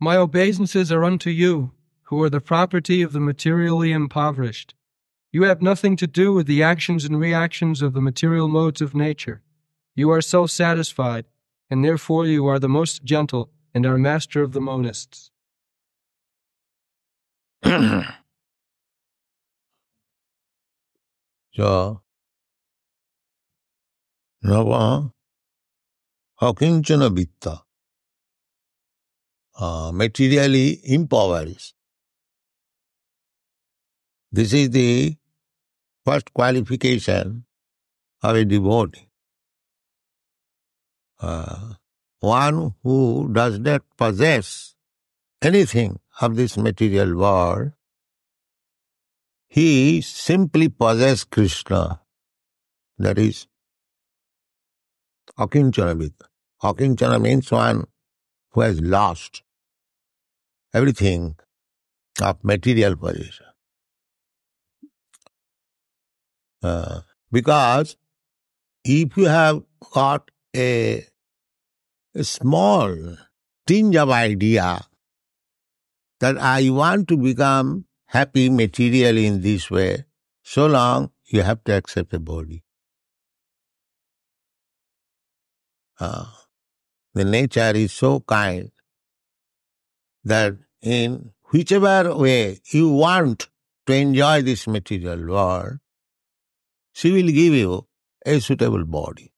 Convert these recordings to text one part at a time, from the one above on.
My obeisances are unto you, who are the property of the materially impoverished. You have nothing to do with the actions and reactions of the material modes of nature. You are self satisfied, and therefore you are the most gentle and are master of the monists. so, Nava Hakinchana Vitta, uh, materially impoverished. This is the first qualification of a devotee. Uh, one who does not possess anything of this material world, he simply possesses Krishna. That is Akinchana. Akinchana means one who has lost everything of material possession. Uh, because if you have got a, a small tinge of idea that I want to become happy materially in this way, so long you have to accept a body. Uh, the nature is so kind that in whichever way you want to enjoy this material world, she will give you a suitable body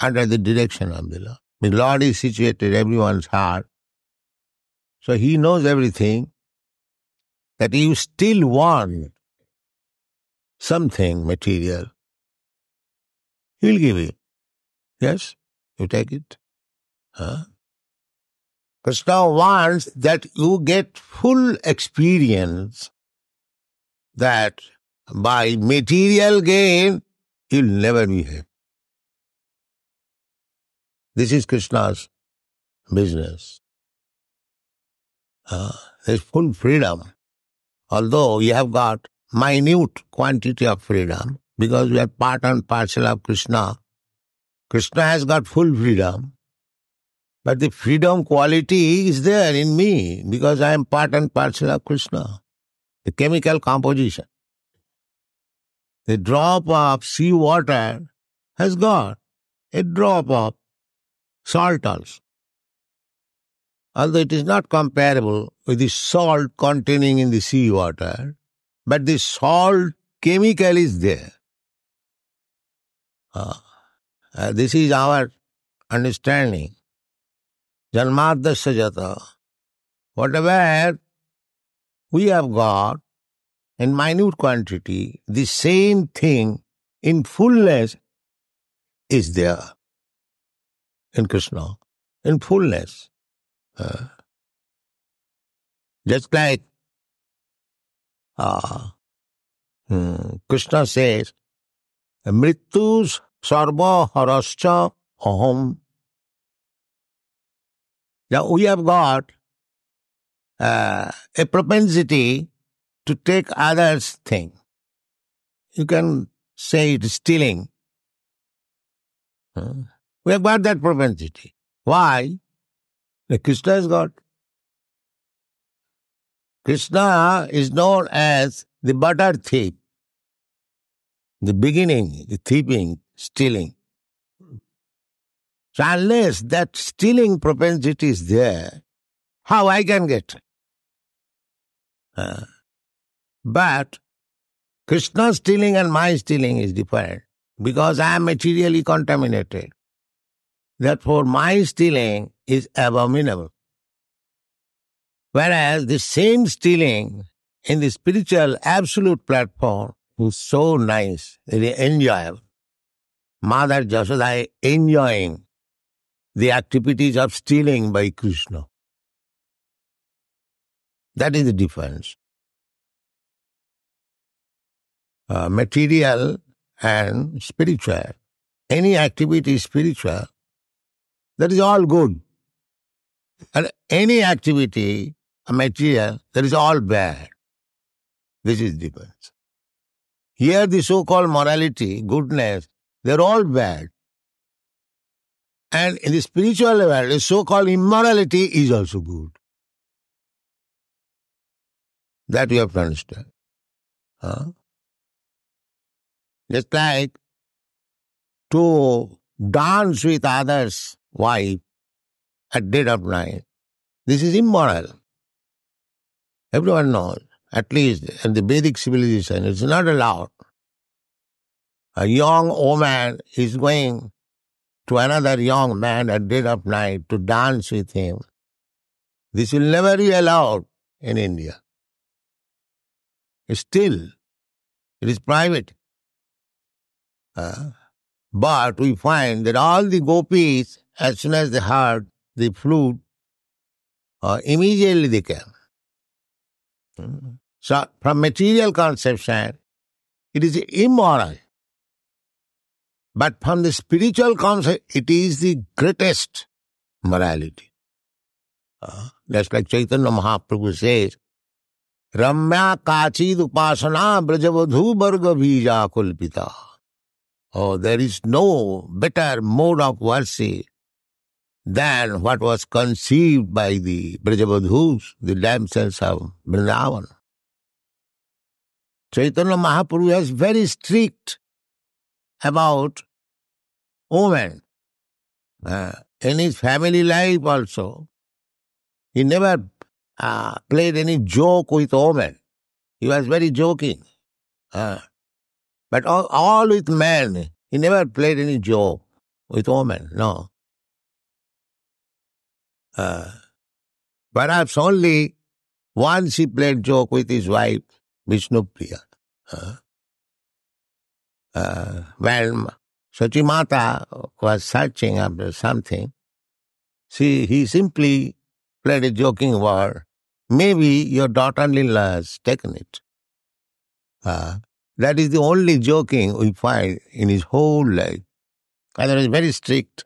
under the direction of the Lord. The Lord is situated everyone's heart. So He knows everything that you still want something material. He will give you. Yes, you take it. Huh? Krishna wants that you get full experience that by material gain, you'll never be happy. This is Krishna's business. Uh, there's full freedom. Although you have got minute quantity of freedom, because we are part and parcel of Krishna, Krishna has got full freedom. But the freedom quality is there in me because I am part and parcel of Krishna. The chemical composition. The drop of sea water has got a drop of salt also. Although it is not comparable with the salt containing in the sea water, but the salt chemical is there. Uh, uh, this is our understanding. Janmadasya. Whatever we have got in minute quantity, the same thing in fullness is there in Krishna, in fullness. Uh, just like uh, hmm, Krishna says, Mritus sarva harascha aham. Now we have got uh, a propensity to take others' thing. You can say it is stealing. We have got that propensity. Why? The Krishna has got. Krishna is known as the butter thief, the beginning, the thieving, stealing. So unless that stealing propensity is there, how I can get? Uh, but Krishna's stealing and my stealing is different because I am materially contaminated. Therefore, my stealing is abominable. Whereas the same stealing in the spiritual absolute platform is so nice, very enjoyable. Mother Jasoda enjoying the activities of stealing by Krishna. That is the difference. Uh, material and spiritual. Any activity is spiritual, that is all good. And any activity, material, that is all bad. This is the difference. Here the so-called morality, goodness, they're all bad. And in the spiritual level, the so-called immorality is also good. That you have to understand. Huh? Just like to dance with others' wife at dead of night. This is immoral. Everyone knows, at least in the Vedic civilization, it's not allowed. A young woman is going to another young man at dead of night to dance with him. This will never be allowed in India. Still, it is private. Uh, but we find that all the gopis, as soon as they heard the flute, uh, immediately they came. Hmm. So, from material conception, it is immoral. But from the spiritual concept, it is the greatest morality. Uh, that's like Chaitanya Mahaprabhu says, Ramya Kachid Upasana Brajavadhu Varga Bija Kulpita. Oh, there is no better mode of worship than what was conceived by the Brajavadhus, the damsels of Vrindavan. Chaitanya Mahaprabhu is very strict about women. Uh, in his family life also, he never uh, played any joke with women. He was very joking. Uh, but all, all with men, he never played any joke with women, no. Uh, perhaps only once he played joke with his wife, Vishnupriya. Uh, uh, when Sachimata was searching after something, see, he simply played a joking word. Maybe your daughter-in-law has taken it. Uh, that is the only joking we find in his whole life. Otherwise, very strict.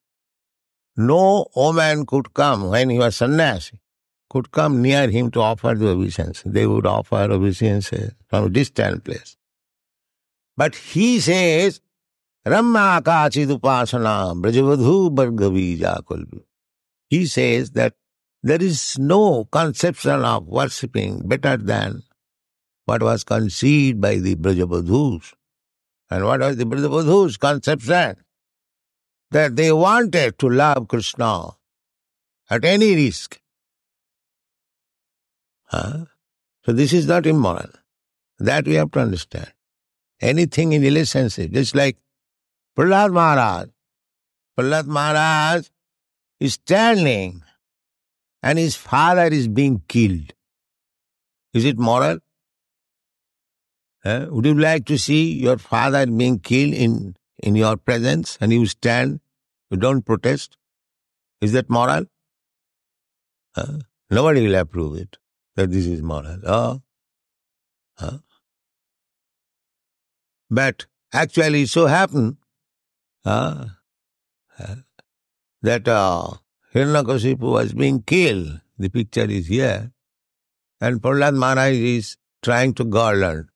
No woman could come when he was sannyasi, could come near him to offer the obeisance. They would offer obeisance from a distant place. But he says, Ramya Kachidupasana Brajavadhu Bhargavi Kulbi. He says that there is no conception of worshipping better than what was conceived by the Brajabadhus. And what was the Brajabadhus' conception? That they wanted to love Krishna at any risk. Huh? So this is not immoral. That we have to understand. Anything in relationship, just like Prahlad Maharaj. Prahlad Maharaj is standing and his father is being killed. Is it moral? Would you like to see your father being killed in, in your presence and you stand, you don't protest? Is that moral? Nobody will approve it, that this is moral. Oh. But actually, so happened uh, that uh, Hiranyakashipu was being killed. The picture is here. And Prahlad Maharaj is trying to garland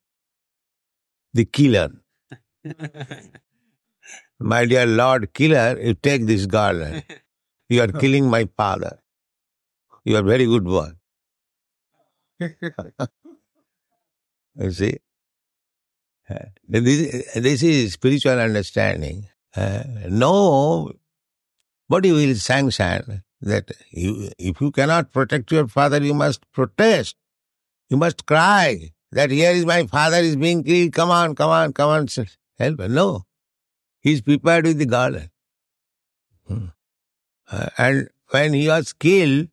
the killer. my dear Lord Killer, you take this garland. You are killing my father. You are very good boy. you see? This, this is spiritual understanding. Uh, no, body will sanction that you, if you cannot protect your father, you must protest. You must cry that here is my father is being killed. Come on, come on, come on, help. No. He is prepared with the garland. Hmm. Uh, and when he was killed,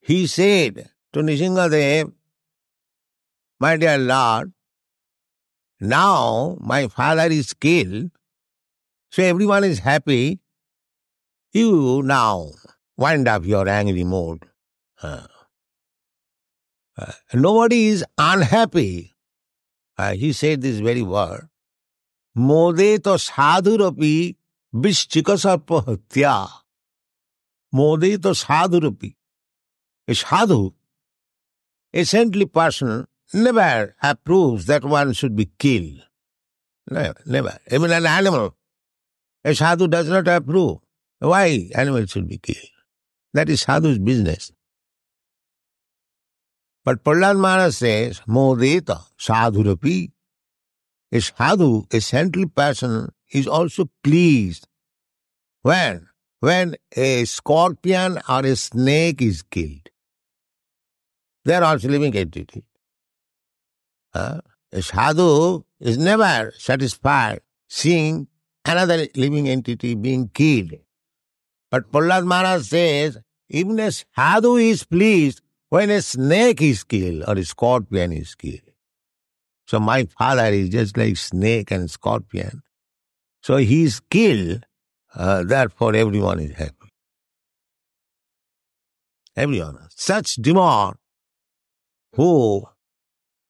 he said to Nrisimhadev, My dear Lord, now my father is killed, so everyone is happy. You now wind up your angry mood. Uh, uh, nobody is unhappy. Uh, he said this very word. Modeta sadhurapi vischikasarpa hatya. Modeta sadhurapi. A sadhu, a saintly person, never approves that one should be killed. Never, never. Even an animal. A sadhu does not approve. Why animals should be killed? That is sadhu's business. But Prahlad Maharaj says, Modeta sadhurapi. A sadhu, a saintly person, is also pleased when when a scorpion or a snake is killed. They are also living entity. Uh, a sadhu is never satisfied seeing another living entity being killed. But Prahlad Maharaj says, even a sadhu is pleased when a snake is killed or a scorpion is killed. So my father is just like snake and scorpion. So he is killed, uh, therefore everyone is happy. Everyone. Such demon who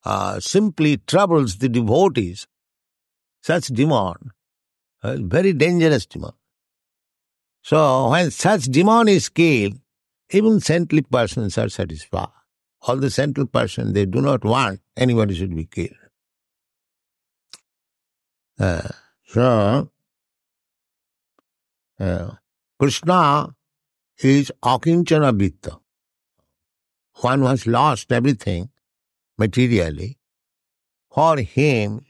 uh, simply troubles the devotees, such demon, uh, very dangerous demon. So when such demon is killed, even saintly persons are satisfied. All the saintly persons, they do not want anybody should be killed. Uh, so, uh, Krishna is akinchana vitta. One who has lost everything materially. For him,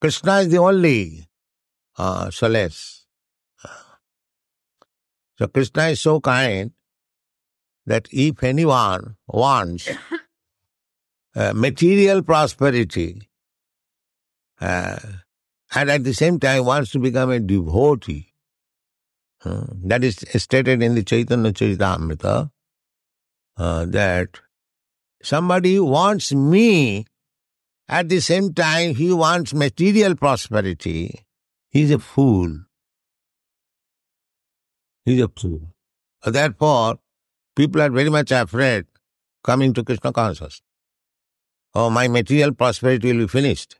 Krishna is the only uh, solace. So Krishna is so kind that if anyone wants uh, material prosperity uh, and at the same time wants to become a devotee, uh, that is stated in the Chaitanya Charitamrita, uh, that somebody wants me, at the same time he wants material prosperity, he's a fool. He's a fool. Therefore, people are very much afraid coming to Krishna consciousness. Oh, my material prosperity will be finished.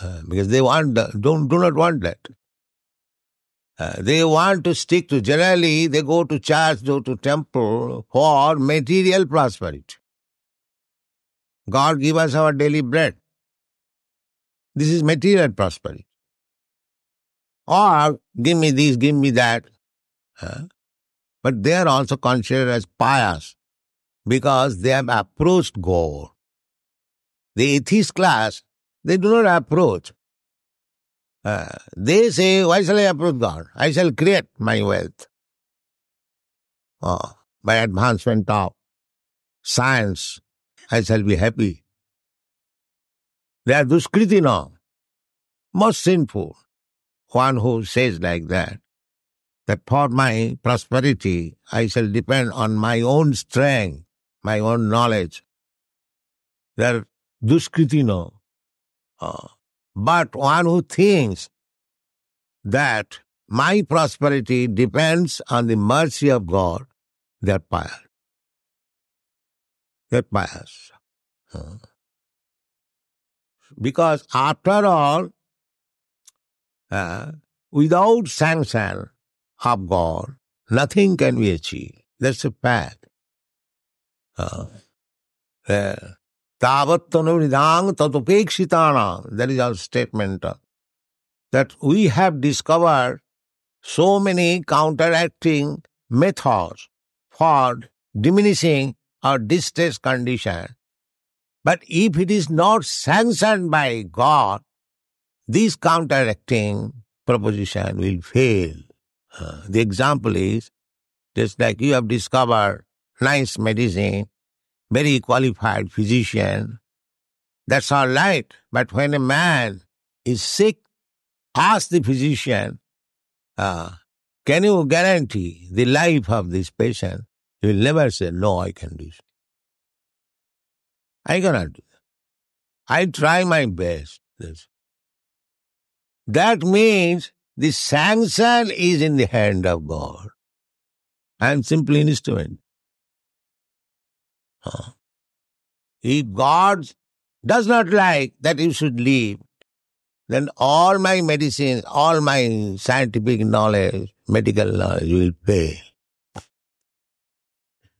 Uh, because they want, don't, do not want that. Uh, they want to stick to, generally they go to church, go to temple for material prosperity. God give us our daily bread. This is material prosperity. Or give me this, give me that. Uh, but they are also considered as pious because they have approached God. The atheist class, they do not approach. Uh, they say, why shall I approach God? I shall create my wealth. Oh, by advancement of science, I shall be happy. They are Duskriti duskritina, most sinful. One who says like that, that for my prosperity, I shall depend on my own strength, my own knowledge. They are duskritina. Uh, but one who thinks that my prosperity depends on the mercy of God, they're pious. They're pious. Uh, because after all, uh, without sanction of God, nothing can be achieved. That's a fact. Uh, uh. That is our statement. That we have discovered so many counteracting methods for diminishing our distress condition. But if it is not sanctioned by God, this counteracting proposition will fail. Uh, the example is just like you have discovered nice medicine, very qualified physician. That's all right. But when a man is sick, ask the physician, uh, can you guarantee the life of this patient? He will never say, no, I can do it. I cannot do that. I try my best. That means the sanction is in the hand of God. I am simply an instrument. If God does not like that you should live, then all my medicines, all my scientific knowledge, medical knowledge will fail.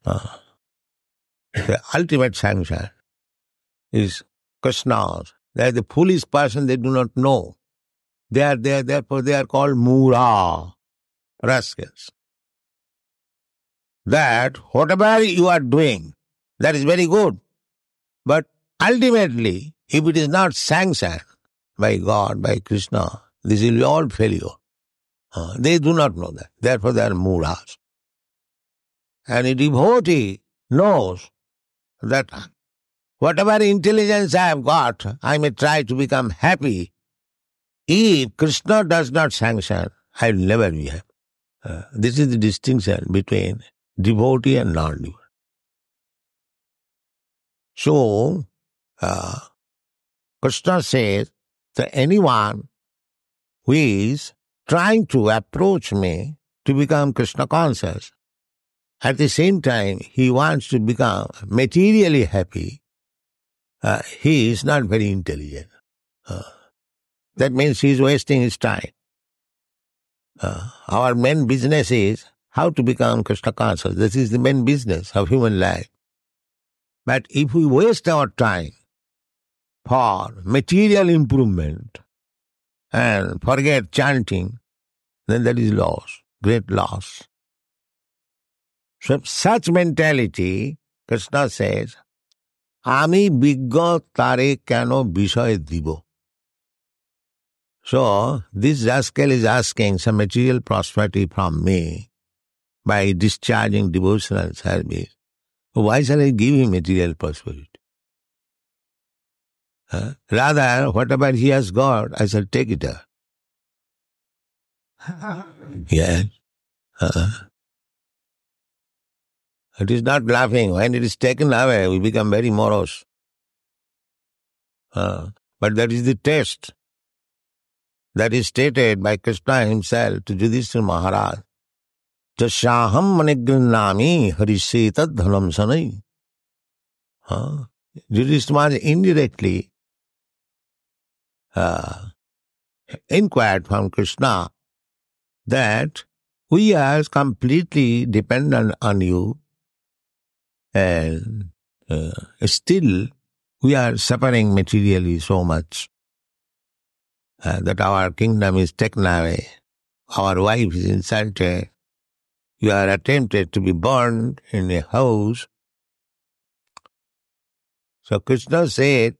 Uh, the ultimate sanction is Krishna's. They are the foolish person they do not know. They are there, therefore they are called Mura, rascals. That whatever you are doing, that is very good. But ultimately, if it is not sanctioned by God, by Krishna, this will be all failure. Uh, they do not know that. Therefore, they are muras. And a devotee knows that whatever intelligence I have got, I may try to become happy. If Krishna does not sanction, I will never be happy. Uh, this is the distinction between devotee and non-devotee. So, uh, Krishna says that anyone who is trying to approach me to become Krishna conscious, at the same time he wants to become materially happy, uh, he is not very intelligent. Uh, that means he is wasting his time. Uh, our main business is how to become Krishna conscious. This is the main business of human life. But if we waste our time for material improvement and forget chanting, then that is loss, great loss. So such mentality, Krishna says, আমি বিজ্ঞ তারে কেন বিষয় দিব So this rascal is asking some material prosperity from me by discharging devotional service. Why shall I give him material prosperity? Huh? Rather, whatever he has got, I shall take it out. yes. Uh, it is not laughing. When it is taken away, we become very morose. Uh, but that is the test that is stated by Krishna himself to Yudhishthira Maharaj. Jashaham manigrinami harisetad dhanam sanai. Uh, Yudhishthira Maharaj indirectly uh, inquired from Krishna that we are completely dependent on you and uh, still we are suffering materially so much uh, that our kingdom is taken away, our wife is insulted, you are attempted to be burned in a house. So Krishna said,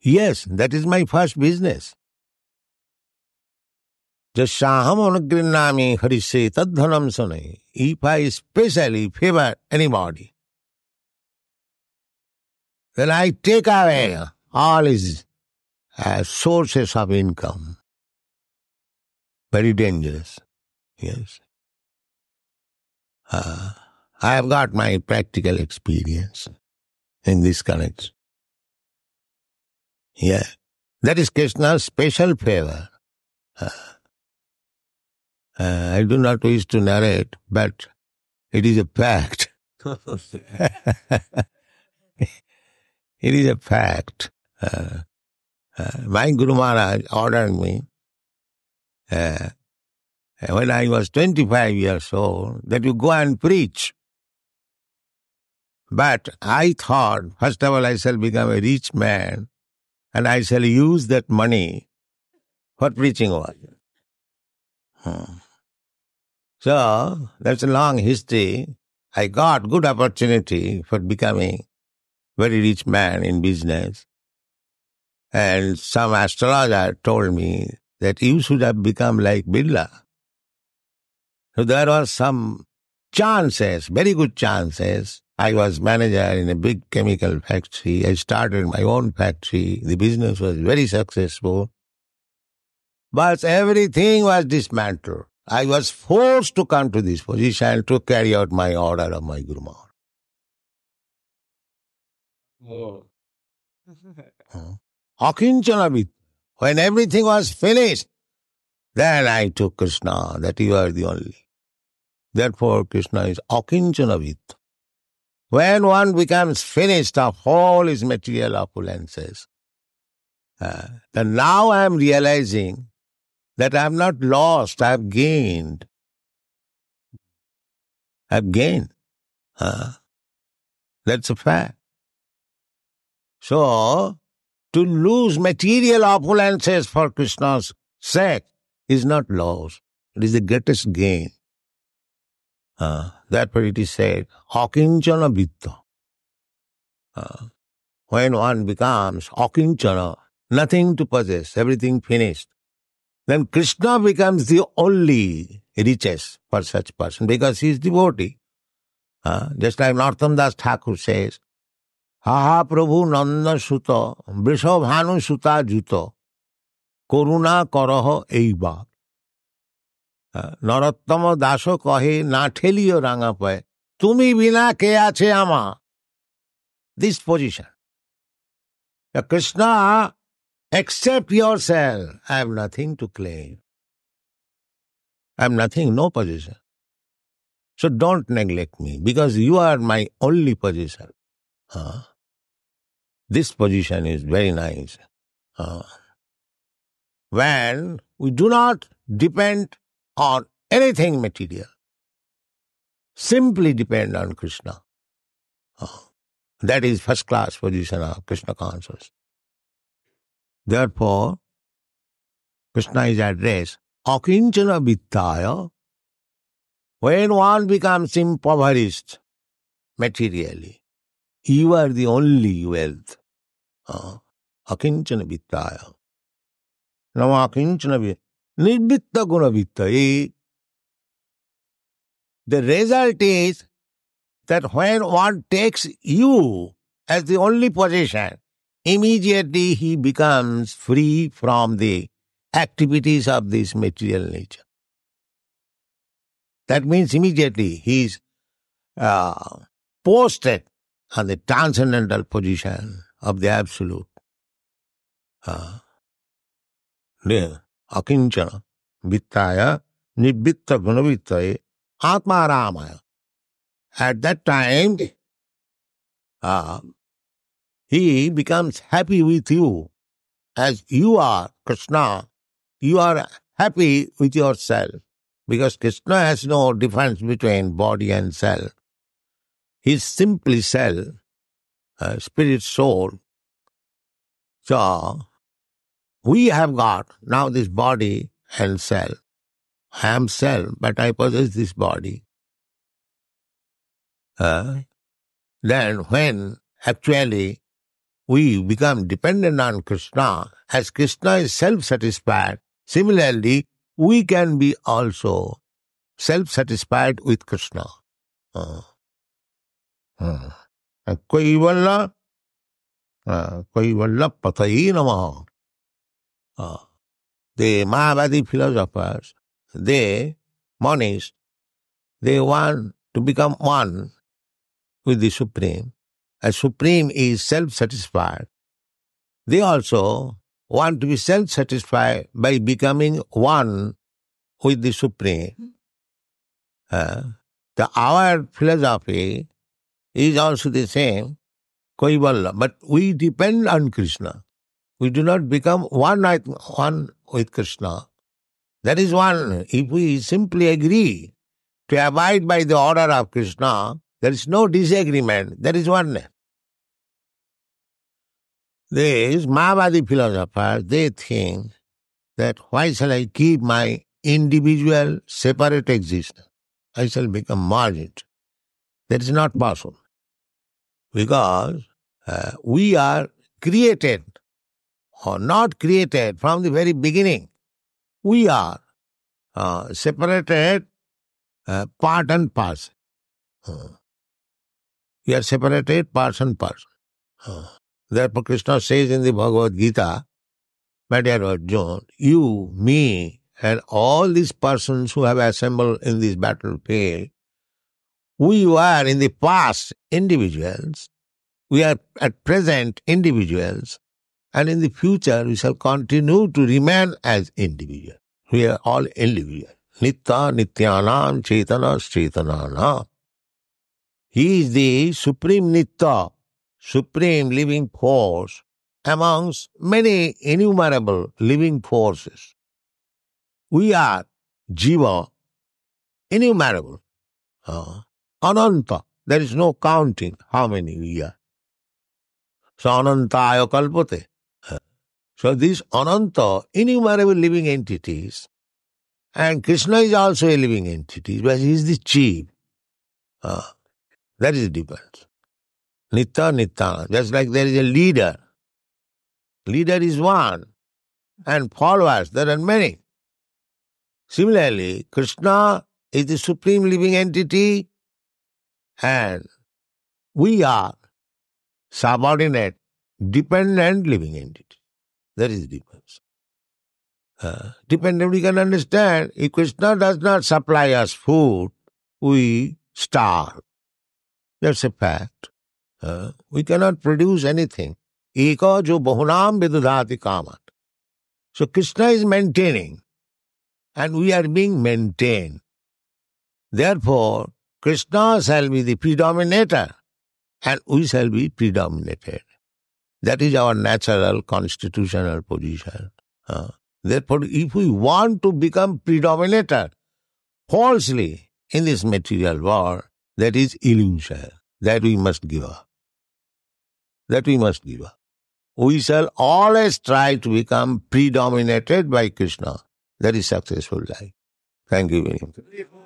Yes, that is my first business. Jasaham anugrinami harise tadhanam sanai. If I specially favor anybody, then I take away all his uh, sources of income. Very dangerous. Yes. Uh, I have got my practical experience in this connection. Yeah. That is Krishna's special favor. Uh, uh, I do not wish to narrate, but it is a fact. it is a fact. Uh, uh, my Guru Maharaj ordered me uh, when I was 25 years old that you go and preach. But I thought, first of all, I shall become a rich man and I shall use that money for preaching over. Hmm. So that's a long history. I got good opportunity for becoming very rich man in business. And some astrologer told me that you should have become like Birla. So there was some chances, very good chances. I was manager in a big chemical factory. I started my own factory. The business was very successful. But everything was dismantled. I was forced to come to this position to carry out my order of my Guru Maharaj. Oh. Akinchana When everything was finished, then I took Krishna, that you are the only. Therefore, Krishna is Akinchana When one becomes finished of all his material opulences, uh, then now I am realizing that I have not lost, I have gained. I have gained. Uh, that's a fact. So, to lose material opulences for Krishna's sake is not loss. It is the greatest gain. Uh, therefore it is said, Akinchana Vitta. Uh, when one becomes akinchana, nothing to possess, everything finished, then Krishna becomes the only riches for such person because he is devotee. Uh, just like Narottam Das Thakur says, Nanda Suta, Vrishabhanu Suta Juta, করুণা করহ এইবার নরোত্তম দাস কহে না ঠেলিও রাঙা পায় তুমি বিনা কে আছে আমা this position Krishna accept yourself. I have nothing to claim. I have nothing, no position. So don't neglect me because you are my only position. Uh, this position is very nice. Uh, when we do not depend on anything material, simply depend on Krishna. Oh, that is first class position of Krishna consciousness. Therefore, Krishna is addressed Akinchana Vittaya. When one becomes impoverished materially, you are the only wealth. Uh, Akinchana Vittaya. Namakinchana Nirvitta Gunavitta. The result is that when one takes you as the only possession, immediately he becomes free from the activities of this material nature. That means immediately he is uh, posted on the transcendental position of the Absolute. Ah. Uh, akinchana vittaya nibbitta gunavittaye atma ramaya. At that time, uh, he becomes happy with you as you are Krishna. You are happy with yourself because Krishna has no difference between body and self. He is simply self uh, spirit soul so we have got now this body and self. I am self, but I possess this body. Uh, then when actually we become dependent on Krishna, as Krishna is self-satisfied, similarly we can be also self-satisfied with Krishna. Uh, uh, ಕೈವಲ್ಲ ಕೈವಲ್ಲ ಪತಯಿ ನಮಃ the Mayavadi philosophers, they, monists, they want to become one with the Supreme, and Supreme is self-satisfied. They also want to be self-satisfied by becoming one with the Supreme. Hmm. Uh, the, our philosophy is also the same, Kaivalya, but we depend on Krishna we do not become one, one with Krishna. That is one. If we simply agree to abide by the order of Krishna, there is no disagreement. That is oneness. These Mayavadi philosophers, they think that why shall I keep my individual separate existence? I shall become merged. That is not possible. Because uh, we are created or not created from the very beginning. We are uh, separated uh, part and parcel. Uh, we are separated parts and parcel. Uh, therefore, Krishna says in the Bhagavad Gita, My dear Arjuna, you, me, and all these persons who have assembled in this battlefield, we were in the past individuals, we are at present individuals, and in the future, we shall continue to remain as individuals. We are all individuals. Nitya Nityanam Chetana Chetanana. He is the supreme Nitya, supreme living force amongst many innumerable living forces. We are Jiva, innumerable. Uh, Ananta, there is no counting how many we are. So Anantaya Kalpate. So these Ananta, innumerable living entities, and Krishna is also a living entity, but he is the chief. Uh, that is the difference. Nitya Nitya. Just like there is a leader. Leader is one, and followers, there are many. Similarly, Krishna is the supreme living entity, and we are subordinate, dependent living entity. That is difference. Uh, dependent, we can understand. If Krishna does not supply us food, we starve. That's a fact. Uh, we cannot produce anything. Eka jo bahunam vidudhati kamat. So Krishna is maintaining, and we are being maintained. Therefore, Krishna shall be the predominator, and we shall be predominated. That is our natural constitutional position. Uh, therefore, if we want to become predominator falsely in this material world, that is illusion. That we must give up. That we must give up. We shall always try to become predominated by Krishna. That is successful life. Thank you very much.